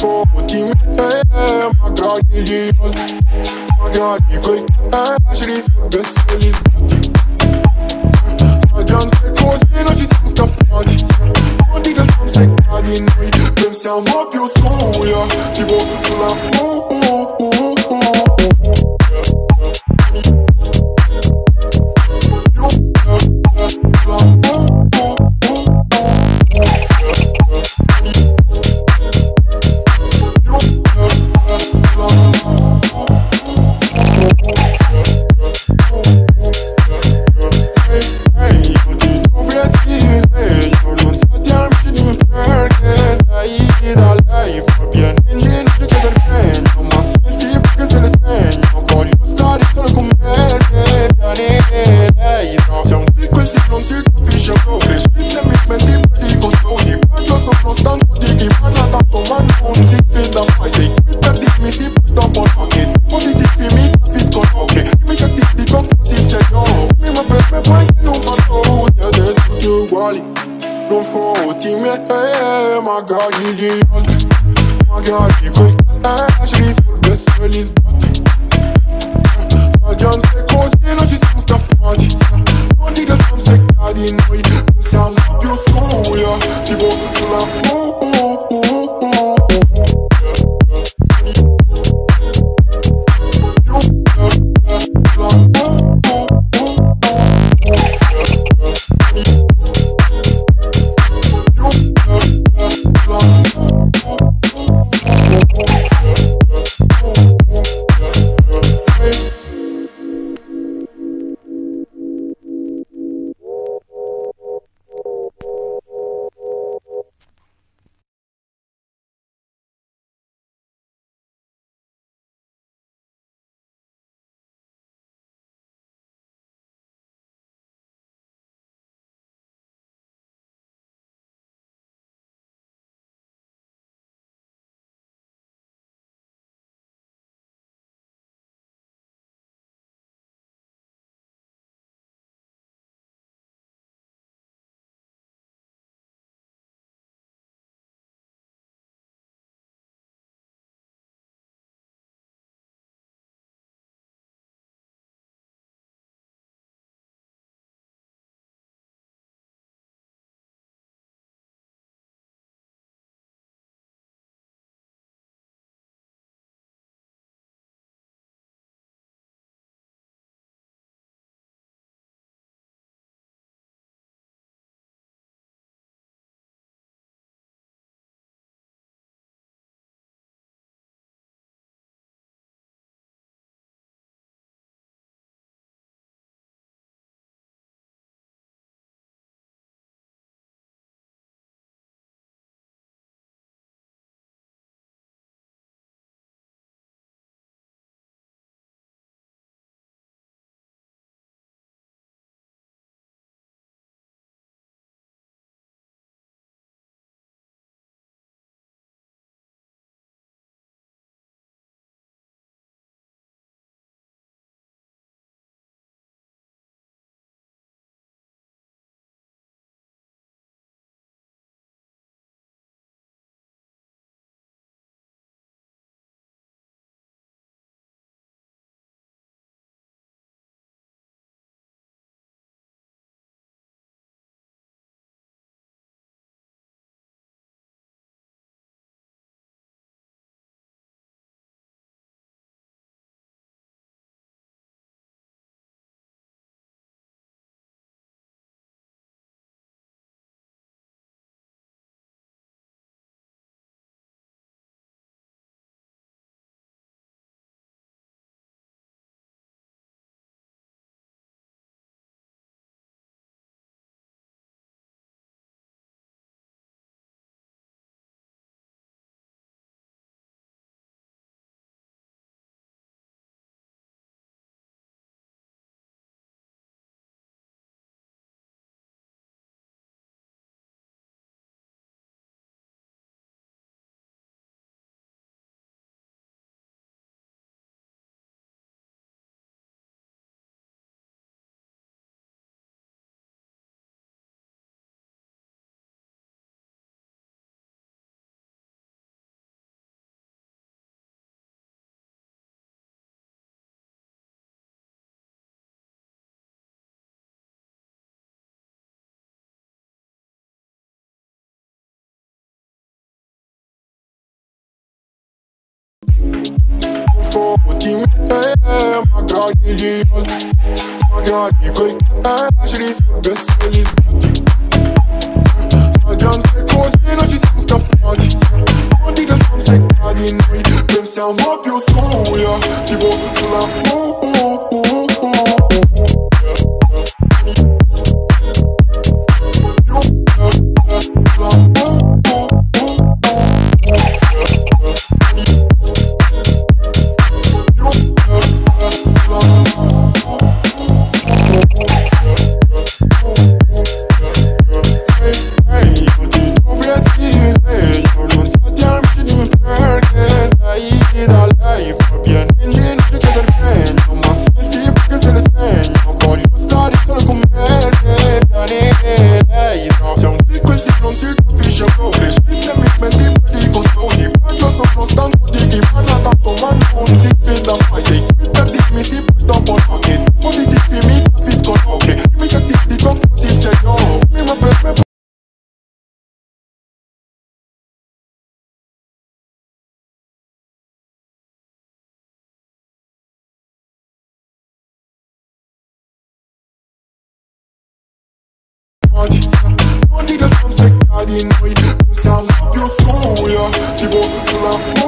for what you mean My girl, yeah, yeah, yeah My girl, be quick Cash it is for the best Well, it's party My girl, take course You know she a sound check I didn't you. Magari liialt Magari foti Magari girios Magari quel cash risolve se li sbatti Adiante così non ci siamo scappati Non dite sono seccati noi Pensiamo più su, yeah. Tipo sulla uh, uh, uh, uh, uh, non c'è cadino, non sa la più suya, tipo sulla